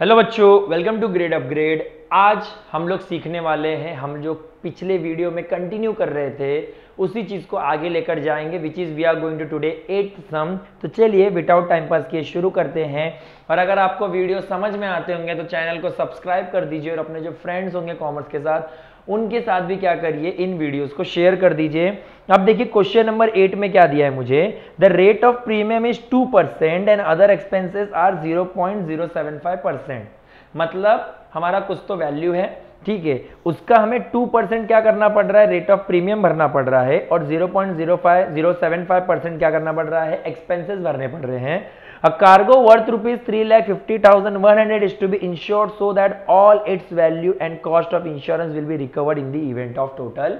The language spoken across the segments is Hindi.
हेलो बच्चों वेलकम टू ग्रेड अपग्रेड आज हम लोग सीखने वाले हैं, हम जो पिछले वीडियो में कंटिन्यू कर रहे थे, उसी चीज़ को आगे लेकर जाएँगे which is we are going to today at some तो चलिए विदाउट टाइम पास किए शुरू करते हैं। और अगर आपको वीडियो समझ में आते होंगे तो चैनल को सब्सक्राइब कर दीजिए और अपने जो फ्रेंड्स होंगे कॉमर्स के साथ उनके साथ भी क्या करिए, इन वीडियोस को शेयर कर दीजिए। अब देखिए क्वेश्चन नंबर एट में क्या दिया है मुझे? The rate of premium is two percent and other expenses are zero point zero seven five percent मतलब हमारा कुछ तो वैल्यू है, ठीक है? उसका हमें टू परसेंट क्या करना पड़ रहा है? रेट ऑफ़ प्रीमियम भरना पड़ रहा है और zero point zero five zero seven five percent क्या करना पड़ रहा है? एक्सपेंसेस भरने पड़ रहे हैं। A cargo worth rupees 3,50,100 is to be insured so that all its value and cost of insurance will be recovered in the event of total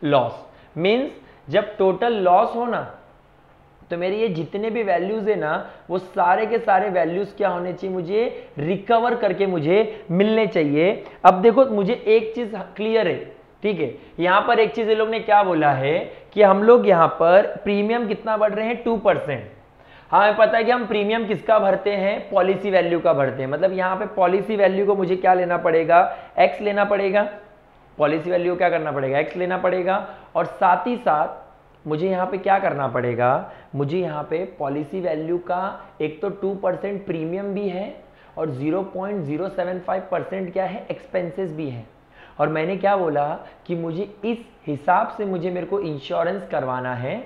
loss. Means जब total loss हो ना तो मेरे ये जितने भी वैल्यूज़ है ना वो सारे के सारे वैल्यूज़ क्या होने चाहिए मुझे रिकवर करके मुझे मिलने चाहिए अब देखो मुझे एक चीज़ क्लियर है ठीक है यहाँ पर एक चीज़ ये लोग ने क्या बोला है कि हम लोग यहाँ पर प्रीमियम कितना बढ़ रहे हैं टू परसेंट हमें पता है कि हम प्रीमियम किसका भरते हैं? पॉलिसी वैल्यू का भरते हैं। मतलब यहाँ पे पॉलिसी वैल्यू को मुझे क्या लेना पड़ेगा? एक्स लेना पड़ेगा। पॉलिसी वैल्यू क्या करना पड़ेगा? एक्स लेना पड़ेगा। और साथ ही साथ मुझे यहाँ पे क्या करना पड़ेगा? मुझे यहाँ पे पॉलिसी वैल्यू का एक तो टू परसेंट प्रीमियम भी है और zero point zero seven five percent क्या है? एक्सपेंसेस भी है। और मैंने क्या बोला कि मुझे इस हिसाब से मुझे मेरे को इंश्योरेंस करवाना है।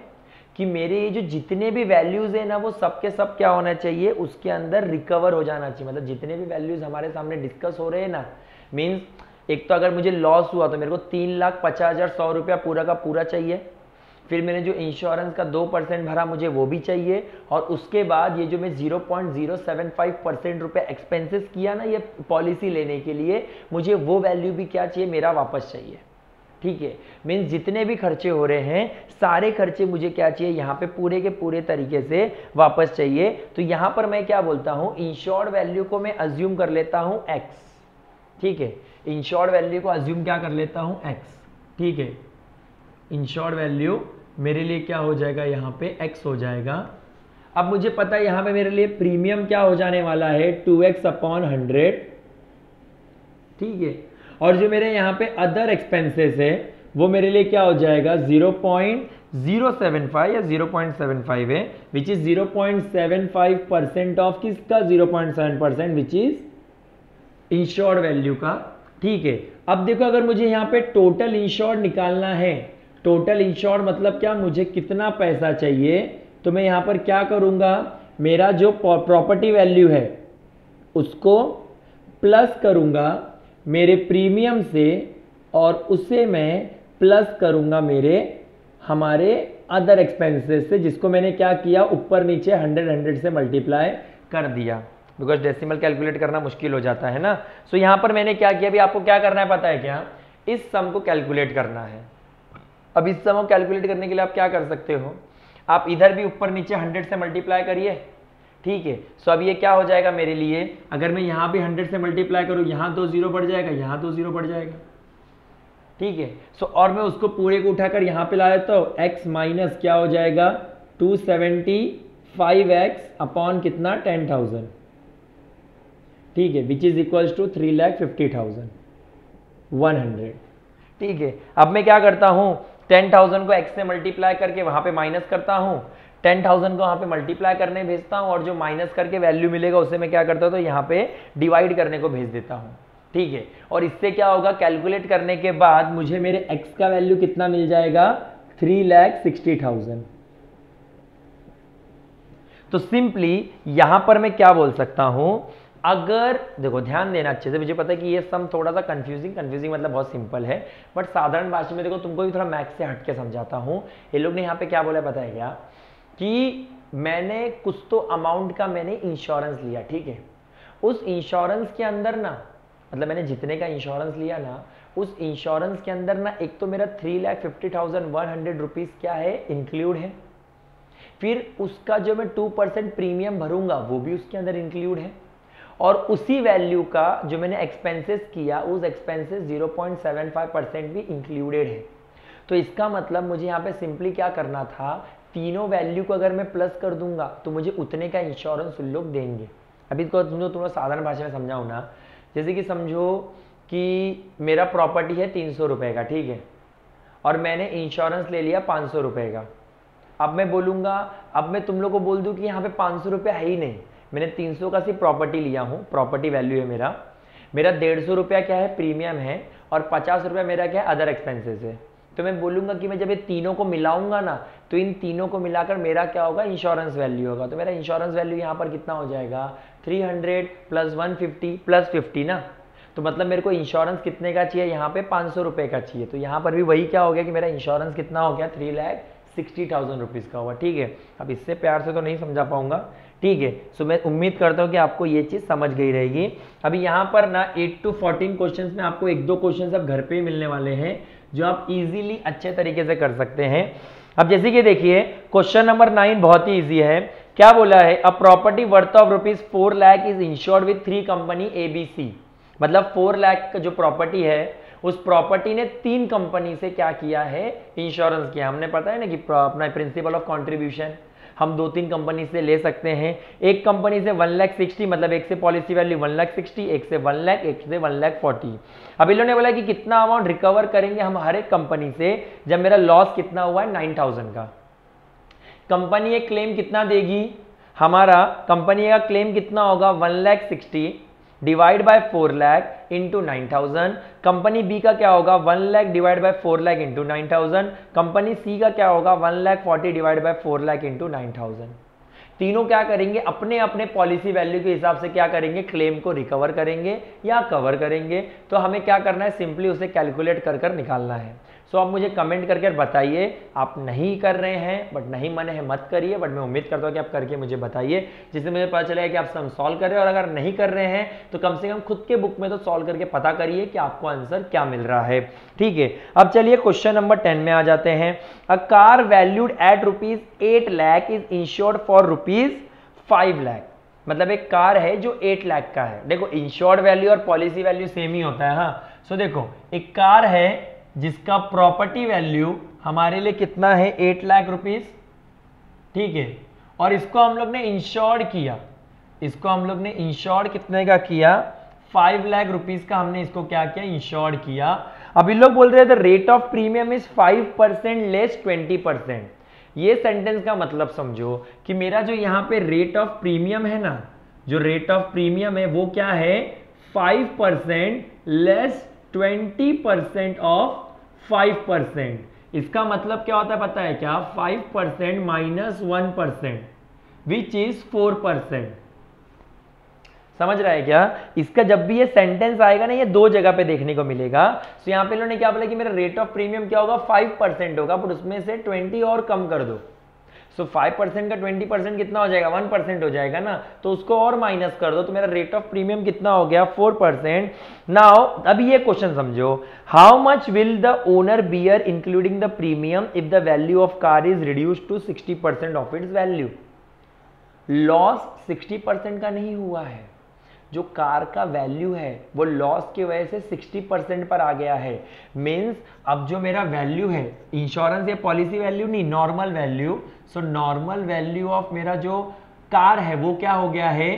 कि मेरे ये जो जितने भी वैल्यूज़ है ना, वो सब के सब क्या होना चाहिए? उसके अंदर रिकवर हो जाना चाहिए। मतलब जितने भी वैल्यूज़ हमारे सामने डिस्कस हो रहे हैं ना मीन्स एक तो अगर मुझे लॉस हुआ तो मेरे को तीन लाख पचास हज़ार सौ रुपया पूरा का पूरा चाहिए। फिर मैंने जो इंश्योरेंस का दो परसेंट भरा मुझे वो भी चाहिए। और उसके बाद ये जो मैं zero point zero seven five percent रुपये एक्सपेंसेस किया ना ये पॉलिसी लेने के लिए, मुझे वो वैल्यू भी क्या चाहिए? मेरा वापस चाहिए। ठीक है? मीन्स जितने भी खर्चे हो रहे हैं, सारे खर्चे मुझे क्या चाहिए? यहाँ पे पूरे के पूरे तरीके से वापस चाहिए। तो यहाँ पर मैं क्या बोलता हूँ? इंश्योर्ड वैल्यू को मैं अज्यूम कर लेता हूँ एक्स ठीक है? इंश्योर्ड वैल्यू को अज्यूम क्या कर लेता हूँ? एक्स ठीक है? इंश्योर्ड वैल्यू मेरे लिए क्या हो जाएगा? यहाँ पे एक्स हो जाएगा। अब मुझे पता है यहाँ पे मेरे लिए प्रीमियम क्या हो जाने वाला है? टू एक्स अपॉन हंड्रेड ठीक है? और जो मेरे यहाँ पे अदर एक्सपेंसेस है, वो मेरे लिए क्या हो जाएगा? Zero point zero seven five या ज़ीरो पॉइंट सेवन फाइव है which is zero point seven five percent of किसका? Zero point seven percent which is insured value का। ठीक है, अब देखो अगर मुझे यहाँ पे टोटल इंश्योर्ड निकालना है टोटल इंश्योर्ड मतलब क्या? मुझे कितना पैसा चाहिए? तो मैं यहाँ पर क्या करूँगा? मेरा जो प्रॉपर्टी वैल्यू है, उसको प्लस करूँगा मेरे प्रीमियम से और उसे मैं प्लस करूँगा मेरे हमारे अदर एक्सपेंसेस से जिसको मैंने क्या किया ऊपर नीचे हंड्रेड हंड्रेड से मल्टीप्लाई कर दिया। बिकॉज़ डेसिमल कैलकुलेट करना मुश्किल हो जाता है ना? सो so, यहाँ पर मैंने क्या किया? अभी आपको क्या करना है पता है क्या? इस सम को कैलकुलेट करना है। अब इस सम को कैलकुलेट करने के लिए आप क्या कर सकते हो? आप इधर भी ऊपर नीचे हंड्रेड से मल्टीप्लाई करिए। ठीक है? सो अब ये क्या हो जाएगा मेरे लिए? अगर मैं यहाँ भी हंड्रेड से मल्टीप्लाई करूँ, यहाँ दो ज़ीरो बढ़ जाएगा, यहाँ दो ज़ीरो बढ़ जाएगा। ठीक है? सो और मैं उसको पूरे को उठाकर यहाँ पे ला देता हूँ। एक्स माइनस क्या हो जाएगा? Two seventy five x upon कितना? टेन थाउज़ेंड ठीक है? Which is equals to three lakh fifty thousand one hundred ठीक है? अब मैं क्या करता हूँ? टेन थाउज़ेंड को एक्स से मल्टीप्लाई करके वहाँ पे माइनस करता हूँ। टेन थाउज़ेंड को यहाँ पे मल्टीप्लाई करने भेजता हूँ और जो माइनस करके वैल्यू मिलेगा उसे मैं क्या करता हूँ तो यहाँ पे डिवाइड करने को भेज देता हूँ। ठीक है? और इससे क्या होगा? कैलकुलेट करने के बाद मुझे मेरे एक्स का वैल्यू कितना मिल जाएगा? थ्री लैख सिक्सटी थाउज़ेंड तो सिंपली यहाँ पर मैं क्या बोल सकता हूँ? अगर, देखो, ध्यान देना अच्छे से, मुझे पता है कि ये सम थोड़ा सा कंफ्यूजिंग कंफ्यूजिंग मतलब बहुत सिंपल है बट साधारण भाषा में देखो, तुमको भी थोड़ा मैथ से हटके समझाता हूँ। ये लोग ने यहाँ पे क्या बोला पता है क्या? कि मैंने कुछ तो अमाउंट का मैंने इंश्योरेंस लिया, ठीक है? उस इंश्योरेंस के अंदर ना मतलब मैंने जितने का इंश्योरेंस लिया ना, उस इंश्योरेंस के अंदर ना एक तो मेरा three lakh fifty thousand one hundred rupees क्या है? इंक्लूड है। फिर उसका जो मैं टू परसेंट प्रीमियम भरूँगा, वो भी उसके अंदर इंक्लूड है। और उसी वैल्यू का जो मैंने एक्सपेंसेस किया, उस एक्सपेंसेस 0.75 परसेंट भी इंक्लूडेड है। तो इसका मतलब मुझे यहाँ पे सिंपली क्या करना था? तीनों वैल्यू को अगर मैं प्लस कर दूँगा तो मुझे उतने का इंश्योरेंस उन लोग देंगे। अभी इसको समझो थोड़ा साधारण भाषा में समझाओ ना। जैसे कि समझो कि मेरा प्रॉपर्टी है तीन सौ रुपये का, ठीक है? और मैंने इंश्योरेंस ले लिया पाँच सौ रुपये का। अब मैं बोलूँगा, अब मैं तुम लोग को बोल दूँ कि यहाँ पे पाँच सौ रुपये है ही नहीं। मैंने तीन सौ का सिर्फ़ प्रॉपर्टी लिया हूँ प्रॉपर्टी वैल्यू है मेरा। मेरा डेढ़ सौ रुपया क्या है? प्रीमियम है। और पचास रुपया मेरा क्या है? अदर एक्सपेंसेस है। तो मैं बोलूँगा कि मैं जब ये तीनों को मिलाऊँगा ना तो इन तीनों को मिलाकर मेरा क्या होगा? इंश्योरेंस वैल्यू होगा। तो मेरा इंश्योरेंस वैल्यू यहाँ पर कितना हो जाएगा? 300 प्लस 150 प्लस 50 ना? तो मतलब मेरे को इंश्योरेंस कितने का चाहिए? यहाँ पे पाँच सौ रुपये का चाहिए। तो यहाँ पर भी वही क्या हो गया कि मेरा इंश्योरेंस कितना हो गया? Three lakh sixty thousand rupees का हुआ ठीक है? अब इससे प्यार से तो नहीं समझा पाऊँगा। ठीक है? सो मैं उम्मीद करता हूँ कि आपको ये चीज़ समझ गई रहेगी। अभी यहाँ पर ना एट टू फोर्टीन क्वेश्चन में आपको एक दो क्वेश्चन अब घर पे ही मिलने वाले हैं। जो आप इजीली अच्छे तरीके से कर सकते हैं। अब जैसे कि देखिए क्वेश्चन नंबर नाइन बहुत ही इजी है। क्या बोला है? A property worth of rupees four lakh is insured with three company ABC मतलब फोर लैख का जो प्रॉपर्टी है, उस प्रॉपर्टी ने तीन कंपनी से क्या किया है? इंश्योरेंस किया। हमने पता है ना कि अपना प्रिंसिपल ऑफ़ कॉन्ट्रीब्यूशन हम दो तीन कंपनी से ले सकते हैं। एक कंपनी से वन लैख सिक्सटी मतलब एक से policy value one lakh sixty एक से वन लैख एक से वन लैख फोर्टी अब इन्होंने बोला कि कितना अमाउंट रिकवर करेंगे हम हर एक कंपनी से, जब मेरा लॉस कितना हुआ है नाइन थाउज़ेंड का। कंपनी एक क्लेम कितना देगी? हमारा कंपनी का क्लेम कितना होगा? One lakh sixty divide by four lakh into nine thousand. Company B का क्या होगा? One lakh divide by four lakh into nine thousand. Company C का क्या होगा? One lakh forty divide by four lakh into nine thousand. तीनों क्या करेंगे? अपने अपने पॉलिसी वैल्यू के हिसाब से क्या करेंगे? क्लेम को रिकवर करेंगे या कवर करेंगे। तो हमें क्या करना है? सिंपली उसे कैलकुलेट कर कर निकालना है। सो so, आप मुझे कमेंट करके बताइए आप नहीं कर रहे हैं बट नहीं मन है मत करिए बट मैं उम्मीद करता हूँ कि आप करके मुझे बताइए। जिससे मुझे पता चलेगा कि आप सम सॉल्व कर रहे हैं और अगर नहीं कर रहे हैं तो कम से कम खुद के बुक में तो सॉल्व करके पता करिए कि आपको आंसर क्या मिल रहा है। ठीक है अब चलिए क्वेश्चन नंबर टेन में आ जाते हैं। A car valued at rupees eight lakh is insured for rupees five lakh मतलब एक कार है जो एट लाख का है। देखो इंश्योर्ड वैल्यू और पॉलिसी वैल्यू सेम ही होता है हाँ। सो so देखो एक कार है जिसका प्रॉपर्टी वैल्यू हमारे लिए कितना है? एट लाख रुपीस ठीक है? और इसको हम लोग ने इंश्योर्ड किया। इसको हम लोग ने इंश्योर्ड कितने का किया? फाइव लाख रुपीज़ का हमने इसको क्या किया? इंश्योर्ड किया। अभी लोग बोल रहे थे rate of premium is five percent less twenty percent ये सेंटेंस का मतलब समझो कि मेरा जो यहाँ पे रेट ऑफ़ प्रीमियम है ना, जो रेट ऑफ़ प्रीमियम है, वो क्या है? Five percent less twenty percent of five percent इसका मतलब क्या होता है पता है क्या? Five percent minus one percent which is four percent समझ रहा है क्या? इसका जब भी ये सेंटेंस आएगा ना, ये दो जगह पे देखने को मिलेगा। तो यहाँ पे इन्होंने क्या बोला कि मेरा रेट ऑफ़ प्रीमियम क्या होगा? फाइव परसेंट होगा बट उसमें से ट्वेंटी और कम कर दो। सो फाइव परसेंट का ट्वेंटी परसेंट कितना हो जाएगा? वन परसेंट हो जाएगा ना? तो उसको और माइनस कर दो तो मेरा रेट ऑफ़ प्रीमियम कितना हो गया? फोर परसेंट नाउ अभी ये क्वेश्चन समझो। How much will the owner bear including the premium if the value of car is reduce to sixty percent of its value loss sixty percent का नहीं हुआ है। जो कार का वैल्यू है, वो लॉस की वजह से 60 परसेंट पर आ गया है। मीन्स अब जो मेरा वैल्यू है इंश्योरेंस या पॉलिसी वैल्यू नहीं normal value so normal value of मेरा जो कार है, वो क्या हो गया है?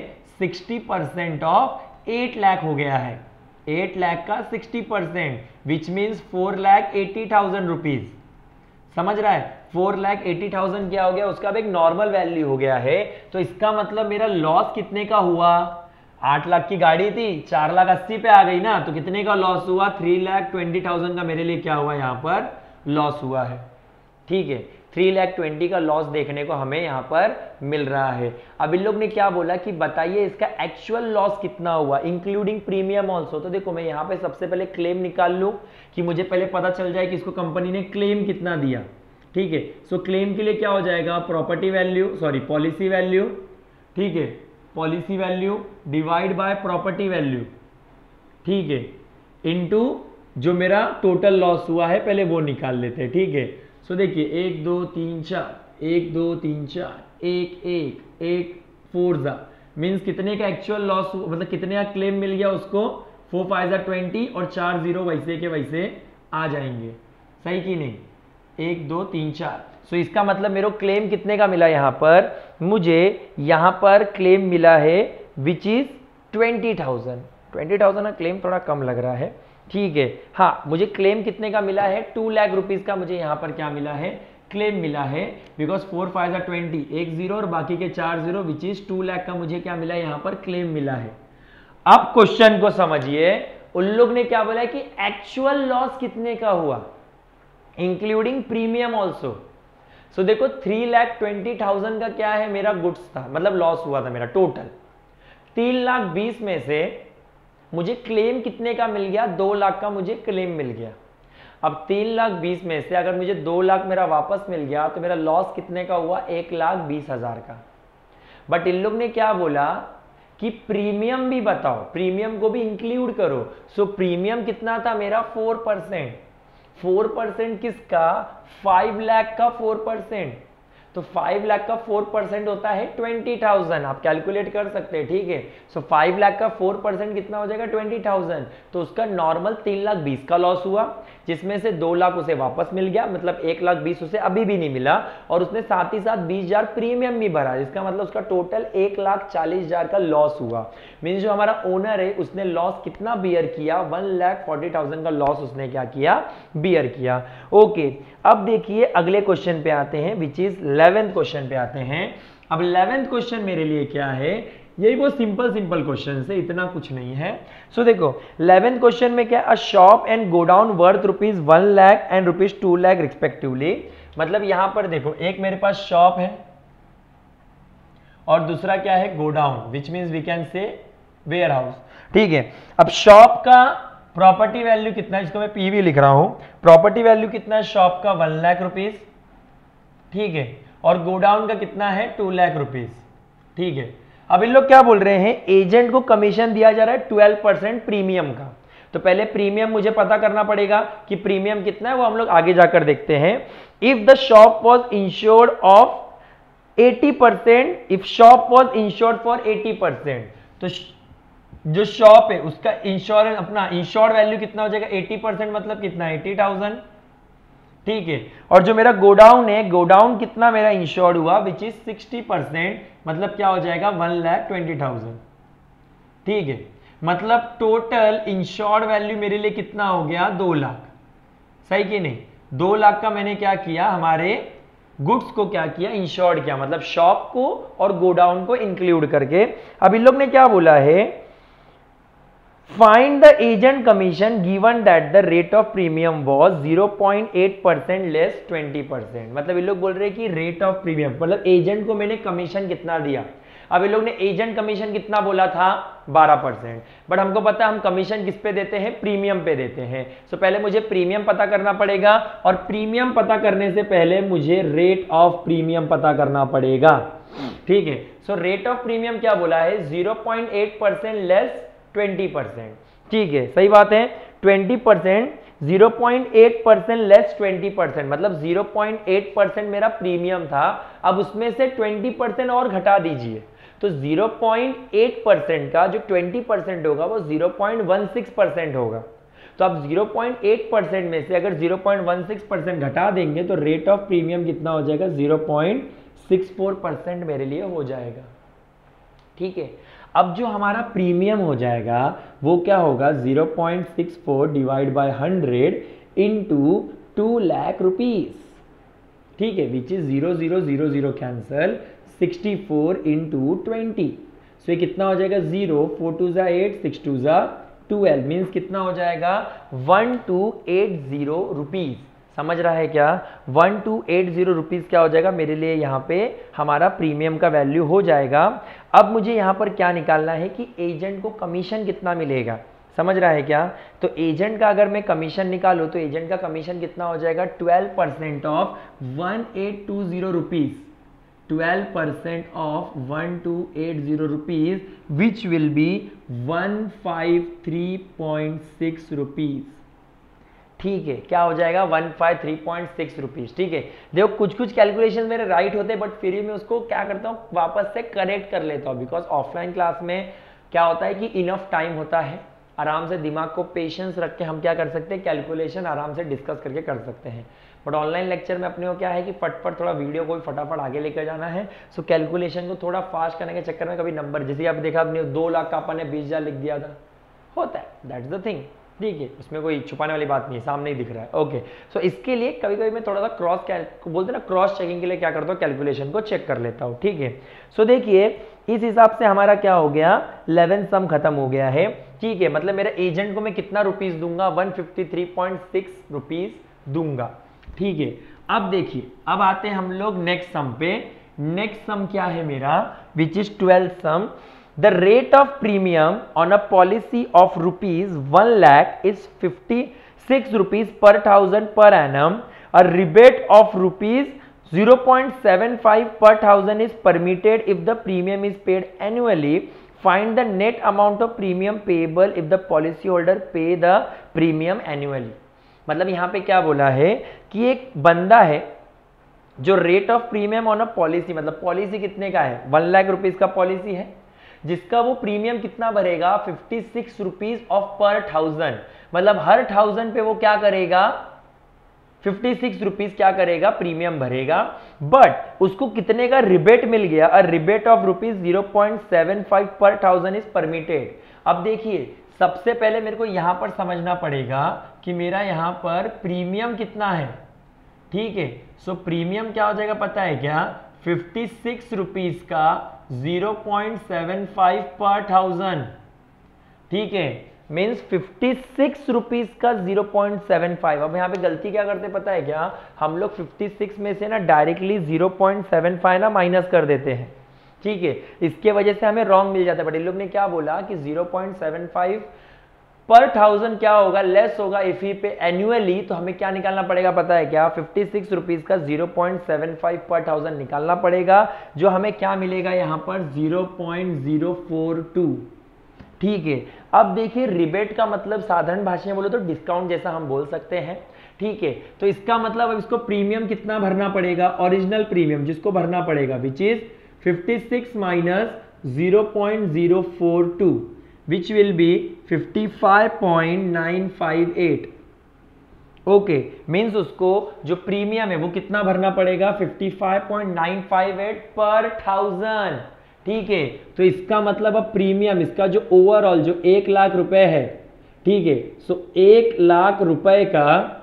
60 परसेंट ऑफ़ 8 लाख हो गया है। 8 लाख का 60 percent which means four lakh eighty thousand rupees समझ रहा है? फोर लैख एटी थाउज़ेंड क्या हो गया? उसका अब एक नॉर्मल वैल्यू हो गया है। तो इसका मतलब मेरा लॉस कितने का हुआ? आठ लाख की गाड़ी थी, चार लाख अस्सी पे आ गई ना तो कितने का लॉस हुआ? थ्री लाख ट्वेंटी थाउज़ेंड का मेरे लिए क्या हुआ यहाँ पर? लॉस हुआ है। ठीक है थ्री लैख ट्वेंटी का लॉस देखने को हमें यहाँ पर मिल रहा है। अब इन लोग ने क्या बोला कि बताइए इसका एक्चुअल लॉस कितना हुआ इंक्लूडिंग प्रीमियम ऑल्सो तो देखो, मैं यहाँ पे सबसे पहले क्लेम निकाल लू कि मुझे पहले पता चल जाए कि इसको कंपनी ने क्लेम कितना दिया। ठीक है सो क्लेम के लिए क्या हो जाएगा? Property value sorry policy value ठीक है policy value divide by property value. ठीक है? इनटू जो मेरा टोटल लॉस हुआ है, पहले वो निकाल लेते हैं, ठीक है? सो देखिए, एक, दो, तीन, चार, एक, दो, तीन, चार, एक एक एक, फोर जा। मीन्स कितने का एक्चुअल लॉस मतलब कितने का क्लेम मिल गया उसको? फोर, फाइव ट्वेंटी और चार, ज़ीरो, वैसे के वैसे आ जाएँगे। सही कि नहीं? एक, दो, तीन, चार। सो इसका मतलब मेरे क्लेम कितने का मिला यहाँ पर? मुझे यहाँ पर क्लेम मिला है which is twenty thousand twenty thousand का क्लेम थोड़ा कम लग रहा है। ठीक है। हाँ मुझे क्लेम कितने का मिला है? टू लाख रुपीज़ का मुझे यहाँ पर क्या मिला है? क्लेम मिला है। Because four five are twenty एक ज़ीरो और बाकी के चार zero which is two lakh का मुझे क्या मिला है? यहाँ पर क्लेम मिला है। अब क्वेश्चन को समझिए। उन लोग ने क्या बोला कि एक्चुअल लॉस कितने का हुआ? इंक्लूडिंग प्रीमियम ऑल्सो सो देखो थ्री लैख ट्वेंटी थाउज़ेंड का क्या है मेरा गुड्स था? मतलब लॉस हुआ था मेरा टोटल तीन लाख बीस में से मुझे क्लेम कितने का मिल गया? दो लाख का मुझे क्लेम मिल गया. अब तीन लाख बीस में से अगर मुझे दो लाख मेरा वापस मिल गया तो मेरा लॉस कितने का हुआ? एक लाख बीस हज़ार का. बट इन लोग ने क्या बोला? कि प्रीमियम भी बताओ प्रीमियम को भी इंक्लूड करो. सो so, प्रीमियम कितना था मेरा? फोर परसेंट फोर परसेंट किसका? फाइव लाख का फोर परसेंट। तो फाइव लाख का फोर परसेंट होता है ट्वेंटी थाउज़ेंड। आप कैलकुलेट कर सकते हैं, ठीक है? सो फाइव लाख का फोर परसेंट कितना हो जाएगा? Twenty thousand. तो उसका नॉर्मल तीन लाख बीस का लॉस हुआ। जिसमें से दो लाख उसे वापस मिल गया मतलब एक लाख बीस उसे अभी भी नहीं मिला, और उसने साथ ही साथ बीस हज़ार प्रीमियम भी भरा, जिसका मतलब उसका टोटल एक लाख चालीस हज़ार का लॉस हुआ। मीन जो हमारा ओनर है, उसने लॉस कितना बियर किया? वन लाख फोर्टी थाउज़ेंड का लॉस उसने क्या किया? बियर किया। ओके अब देखिए अगले क्वेश्चन पे आते हैं विच इज़ इलेवेंथ क्वेश्चन पे आते हैं। अब इलेवेंथ क्वेश्चन मेरे लिए क्या है? यही वो सिंपल सिंपल क्वेश्चन है इतना कुछ नहीं है। सो so, देखो इलेवेंथ क्वेश्चन में क्या a shop and godown worth rupees one lakh and rupees two lakh respectively मतलब यहाँ पर देखो एक मेरे पास शॉप है और दूसरा क्या है godown which mean we can say warehouse ठीक है अब शॉप का प्रॉपर्टी वैल्यू कितना है इसको मैं पीवी लिख रहा हूँ। प्रॉपर्टी वैल्यू कितना है शॉप का वन लाख रुपीज़ ठीक है और गोडाउन का कितना है टू लाख रुपीज़ ठीक है अब इन लोग क्या बोल रहे हैं? एजेंट को कमीशन दिया जा रहा है ट्वेल्व परसेंट प्रीमियम का। तो पहले प्रीमियम मुझे पता करना पड़ेगा कि प्रीमियम कितना है, वो हम लोग आगे जाकर देखते हैं। If the shop was insured of 80 percent if shop was insured for 80 percent तो जो शॉप है, उसका इंश्योरेंस अपना इंश्योर्ड वैल्यू कितना हो जाएगा? 80 परसेंट मतलब कितना? एटी थाउज़ेंड ठीक है। और जो मेरा गोडाउन है, गोडाउन कितना मेरा इंश्योर्ड हुआ विच इज़ 60 परसेंट मतलब क्या हो जाएगा? वन लैख ट्वेंटी थाउज़ेंड ठीक है। मतलब टोटल इंश्योर्ड वैल्यू मेरे लिए कितना हो गया? दो लाख। सही कि नहीं? दो लाख का मैंने क्या किया? हमारे गुड्स को क्या किया? इंश्योर्ड किया। मतलब शॉप को और गोडाउन को इंक्लूड करके। अब इन लोग ने क्या बोला है? Find the agent commission given that the rate of premium was 0.8 percent less 20 percent मतलब ये लोग बोल रहे हैं कि रेट ऑफ़ प्रीमियम मतलब एजेंट को मैंने कमीशन कितना दिया? अब ये लोग ने एजेंट कमीशन कितना बोला था? 12 परसेंट। बट हमको पता हम कमीशन किस पे देते हैं? प्रीमियम पे देते हैं। सो so, पहले मुझे प्रीमियम पता करना पड़ेगा और प्रीमियम पता करने से पहले मुझे रेट ऑफ़ प्रीमियम पता करना पड़ेगा। ठीक है? सो रेट ऑफ़ प्रीमियम क्या बोला है? 0.8 परसेंट लेस ट्वेंटी परसेंट। ठीक है, सही बात है, twenty percent, zero point eight percent less twenty percent मतलब ज़ीरो पॉइंट एट परसेंट मेरा प्रीमियम था, अब उसमें से ट्वेंटी परसेंट और घटा दीजिए। तो 0.8 परसेंट का जो 20 परसेंट होगा, वो 0.16 परसेंट होगा। तो अब 0.8 परसेंट में से अगर 0.16 परसेंट घटा देंगे तो रेट ऑफ़ प्रीमियम कितना हो जाएगा? 0.64 परसेंट मेरे लिए हो जाएगा। ठीक है अब जो हमारा प्रीमियम हो जाएगा, वो क्या होगा? 0.64 divide by 100 into two lakh rupees ठीक है which is zero zero zero zero cancel 64 four into twenty so ये कितना हो जाएगा? Zero four two za eight six two za twelve means कितना हो जाएगा? One two eight zero rupees समझ रहा है क्या? One two eight zero rupees क्या हो जाएगा? मेरे लिए यहाँ पे हमारा प्रीमियम का वैल्यू हो जाएगा। अब मुझे यहाँ पर क्या निकालना है कि एजेंट को कमीशन कितना मिलेगा? समझ रहा है क्या? तो एजेंट का अगर मैं कमीशन निकालू तो एजेंट का कमीशन कितना हो जाएगा? Twelve percent of one eight two zero rupees twelve percent of one two eight zero rupees which will be one five three point six rupees ठीक है, क्या हो जाएगा? One five, three point six rupees ठीक है? देखो कुछ कुछ कैलकुलेशन मेरे राइट होते हैं बट फिर भी मैं उसको क्या करता हूँ? वापस से करेक्ट कर लेता हूँ बिकॉज़ ऑफलाइन क्लास में क्या होता है कि इनफ टाइम होता है। आराम से दिमाग को पेशेंस रख के हम क्या कर सकते हैं? कैलकुलेशन आराम से डिस्कस करके कर सकते हैं। बट ऑनलाइन लेक्चर में अपने को क्या है कि फटफट थोड़ा वीडियो को भी फटाफट आगे लेकर जाना है। सो कैलकुलेशन को थोड़ा फास्ट करने के चक्कर में कभी नंबर जैसे आप देखा आपने दो लाख का अपन ने बीस हज़ार लिख दिया था। होता है दैट्स द थिंग ठीक है उसमें कोई छुपाने वाली बात नहीं है सामने ही दिख रहा है। ओके सो so, इसके लिए कभी कभी मैं थोड़ा सा क्रॉस बोलते ना क्रॉस चेकिंग के लिए क्या करता हूँ कैलकुलेशन को चेक कर लेता हूँ ठीक है? सो so, देखिए इस हिसाब से हमारा क्या हो गया इलेवन सम खत्म हो गया है ठीक है? मतलब मेरे एजेंट को मैं कितना रुपीज़ दूँगा? वन फिफ्टी दूँगा ठीक है? अब देखिए अब आते हैं हम लोग नेक्स्ट सम पे। नेक्स्ट सम क्या है मेरा? Which is twelfth sum the rate of premium on a policy of rupees one lakh is fifty six rupees per thousand per annum rebate of rupees zero point seven five per thousand is permitted if the premium is paid annually find the net amount of premium payable if the policy holder pay the premium annually मतलब यहाँ पे क्या बोला है कि एक बंदा है जो rate of premium on a policy मतलब पॉलिसी कितने का है? वन लाख रुपीज़ का पॉलिसी है। जिसका वो प्रीमियम कितना भरेगा? Fifty six rupees of per thousand मतलब हर थाउज़ेंड पे वो क्या करेगा? फिफ्टी सिक्स रुपीज़ क्या करेगा? प्रीमियम भरेगा। बट उसको कितने का रिबेट मिल गया? और rebate of rupees zero point seven five per thousand is permitted अब देखिए, सबसे पहले मेरे को यहाँ पर समझना पड़ेगा कि मेरा यहाँ पर प्रीमियम कितना है। ठीक है? सो प्रीमियम क्या हो जाएगा पता है क्या? फिफ्टी सिक्स रुपीज़ का zero point seven five per thousand ठीक है? मीन्स फिफ्टी सिक्स रुपीज़ का ज़ीरो पॉइंट सेवन फाइव अब यहाँ पे गलती क्या करते पता है क्या? हम लोग फिफ्टी सिक्स में से ना directly zero point seven five ना माइनस कर देते हैं। ठीक है? इसके वजह से हमें रॉन्ग मिल जाता है। बट इन लोग ने क्या बोला कि 0.75 पर थाउज़ेंड क्या होगा? लेस होगा इफ़ ही पे एनुअली तो हमें क्या निकालना पड़ेगा पता है क्या? फिफ्टी सिक्स रुपीज़ का 0.75 पर थाउज़ेंड निकालना पड़ेगा, जो हमें क्या मिलेगा यहाँ पर? 0.042 ठीक है, अब देखिए रिबेट का मतलब साधारण भाषा में बोलो तो डिस्काउंट जैसा हम बोल सकते हैं। ठीक है तो इसका मतलब अब इसको प्रीमियम कितना भरना पड़ेगा? ओरिजिनल प्रीमियम जिसको भरना पड़ेगा which is 56 four 0.042 which will be 55.958 okay okay, means उसको जो प्रीमियम है वो कितना भरना पड़ेगा? 55.958 पर थाउज़ेंड ठीक है तो इसका मतलब अब प्रीमियम इसका जो ओवरऑल जो एक लाख रुपए है ठीक है सो एक लाख रुपए का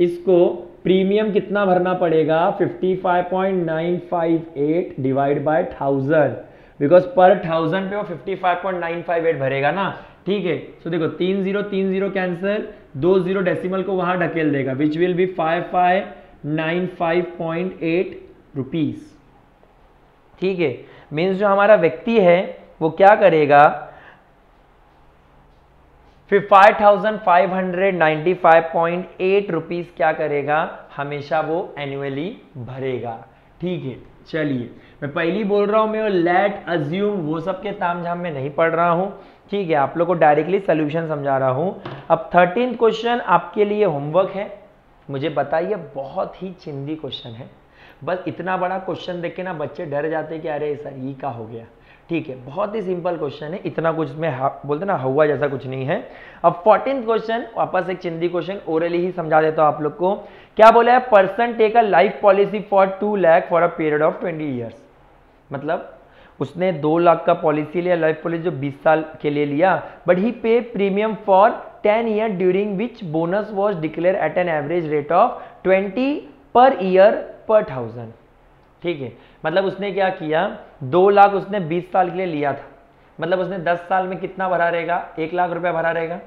इसको प्रीमियम कितना भरना पड़ेगा? 55.958 divide by thousand because per thousand पे वो 55.958 भरेगा ना। ठीक है? सो देखो, तीन ज़ीरो तीन ज़ीरो कैंसिल दो ज़ीरो डेसिमल को वहाँ ढकेल देगा which will be five five nine five point eight rupees ठीक है? मीन्स जो हमारा व्यक्ति है, वो क्या करेगा? फिर 5595.8 रुपीस क्या करेगा? हमेशा वो एनुअली भरेगा। ठीक है? चलिए, मैं पहली बोल रहा हूँ, मैं लेट अज्यूम वो सब के ताम झाम में नहीं पढ़ रहा हूँ। ठीक है, आप लोग को डायरेक्टली सोल्यूशन समझा रहा हूँ। अब थर्टीन क्वेश्चन आपके लिए होमवर्क है। मुझे बताइए, बहुत ही चिंदी क्वेश्चन है। बस इतना बड़ा क्वेश्चन देख के ना बच्चे डर जाते कि अरे सर, ये का हो गया? ठीक है, बहुत ही सिंपल क्वेश्चन है, इतना कुछ में बोलते ना, हवा जैसा कुछ नहीं है। अब फोर्टीन क्वेश्चन वापस एक चिंदी क्वेश्चन ओरली ही समझा देता हूँ आप लोग को। क्या बोला है person take a life policy for two lakh for a period of twenty years मतलब उसने दो लाख का पॉलिसी लिया लाइफ पॉलिसी जो बीस साल के लिए लिया but he pay premium for ten year during which bonus was declare at an average rate of twenty per year per thousand ठीक है? मतलब उसने क्या किया? दो लाख उसने बीस साल के लिए लिया था। मतलब उसने दस साल में कितना भरा रहेगा? एक लाख रुपया भरा रहेगा।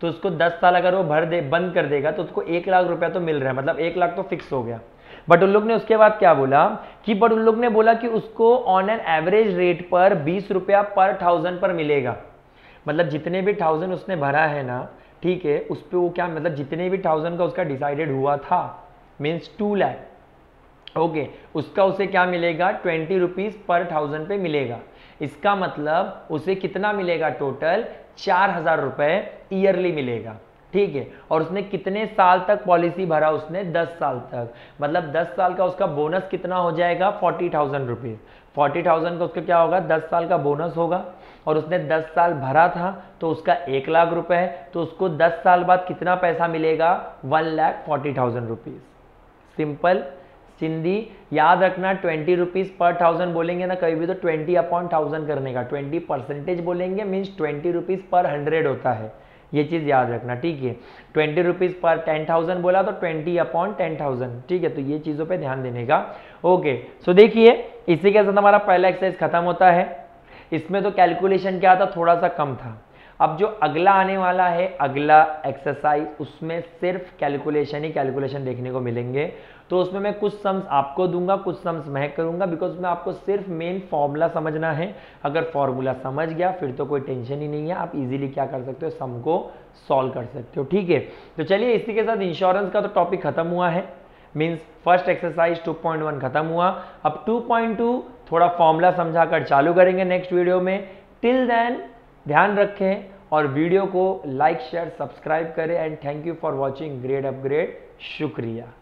तो उसको दस साल अगर वो भर दे, बंद कर देगा तो उसको एक लाख रुपया तो मिल रहा है। मतलब एक लाख तो फिक्स हो गया। बट उन लोग ने उसके बाद क्या बोला? कि बट उन लोग ने बोला कि उसको ऑन एन एवरेज रेट पर बीस रुपया पर थाउज़ेंड पर मिलेगा। मतलब जितने भी थाउज़ेंड उसने भरा है ना, ठीक है, उस पर वो क्या मतलब जितने भी थाउज़ेंड का उसका डिसाइडेड हुआ था means two lakh okay okay, उसका उसे क्या मिलेगा? ट्वेंटी रुपीज़ पर थाउज़ेंड पे मिलेगा। इसका मतलब उसे कितना मिलेगा टोटल चार हज़ार रुपए ईयरली मिलेगा। ठीक है? और उसने कितने साल तक पॉलिसी भरा उसने? दस साल तक। मतलब दस साल का उसका बोनस कितना हो जाएगा? Forty thousand rupees forty thousand का उसका क्या होगा? दस साल का बोनस होगा। और उसने 10 साल भरा था तो उसका एक लाख रुपए है तो उसको 10 साल बाद कितना पैसा मिलेगा? One lakh forty thousand rupees simple. Sindhi याद रखना ट्वेंटी रुपीज़ पर थाउज़ेंड बोलेंगे ना, कभी भी तो ट्वेंटी अपॉन थाउज़ेंड करने का, ट्वेंटी परसेंटेज बोलेंगे means twenty rupees per hundred होता है। ये चीज़ याद रखना, ठीक है? Twenty rupees per ten thousand बोला तो ट्वेंटी अपॉन टेन थाउज़ेंड ठीक है? तो ये चीज़ों पे ध्यान देने का। ओके सो देखिए, इसी के साथ हमारा पहला एक्सरसाइज खत्म होता है। इसमें तो कैलकुलेशन क्या था? थोड़ा सा कम था। अब जो अगला आने वाला है, अगला एक्सरसाइज उसमें सिर्फ़ कैलकुलेशन ही कैलकुलेशन देखने को मिलेंगे। तो उसमें मैं कुछ सम्स आपको दूँगा, कुछ सम्स मैं करूँगा बिकॉज़ में आपको सिर्फ़ मेन फॉर्मूला समझना है। अगर फॉर्मूला समझ गया, फिर तो कोई टेंशन ही नहीं है। आप इजीली क्या कर सकते हो सम को सॉल्व कर सकते हो, ठीक है? तो चलिए, इसी के साथ इंश्योरेंस का तो टॉपिक खत्म हुआ है। मीन्स फ़र्स्ट एक्सरसाइज 2.1 खत्म हुआ। अब 2.2 थोड़ा फॉर्मूला समझाकर चालू करेंगे नेक्स्ट वीडियो में। टिल देन ध्यान रखें और वीडियो को लाइक शेयर सब्सक्राइब करें and thank you for watching grade upgrade शुक्रिया।